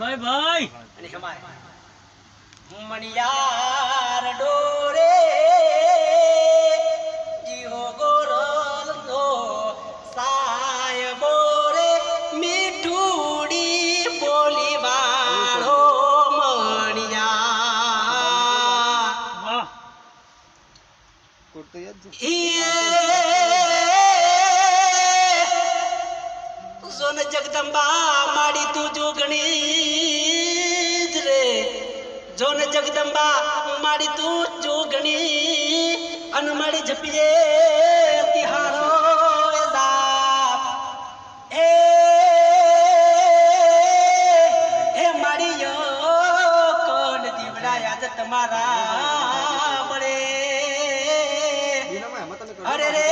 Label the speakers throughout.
Speaker 1: ભાઈ ભાઈ.
Speaker 2: અને હમાય મણિયાર ડોરે જીવો ગોરલનો સાયબો રે મીઠુડી બોલી વાળો મણિયા
Speaker 1: વાહ
Speaker 2: સોન જગદંબા માડી તું જોગણી. જોન જગદંબા માડી તું જોગણી અને માડી જપીએ તિહારો એ એ એ તમારા પડે અરે રે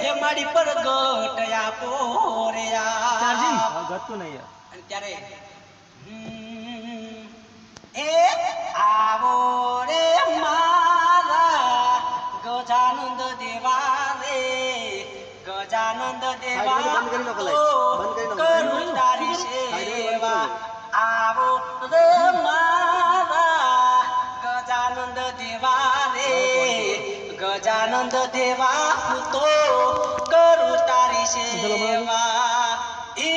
Speaker 2: હે મારી પર ગોટયા પોરયા
Speaker 1: ચાર્જિંગ
Speaker 3: ગતું નહીં યાર.
Speaker 2: અને ત્યારે હમ, ગજાનંદ દેવા
Speaker 3: કરી
Speaker 2: તારી સેવા આવો રે મારા ગજાનંદ દેવા રે ગજાનંદ દેવા હું તો કરું તારી સેવા એ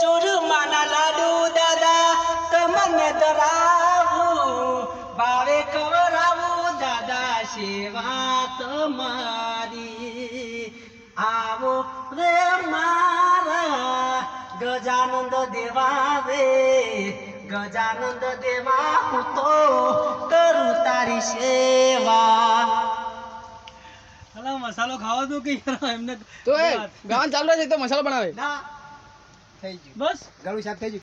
Speaker 2: ચૂરમાના લાડુ દાદા તમને ધરાવું ભાવે ખવડાવું દાદા સેવા તમારી આવો રે મારા ગજાનંદ દેવા રે ગજાનંદ દેવા હું તો કરું તારી સેવા.
Speaker 1: અલા મસાલો ખાવા દો કે યાર એમને
Speaker 3: તો એ ગાવાનું ચાલુ રહે છે તો મસાલો બનાવે.
Speaker 2: ના થઈ ગયું.
Speaker 1: બસ.
Speaker 2: ગળું શાક થઈ ગયું.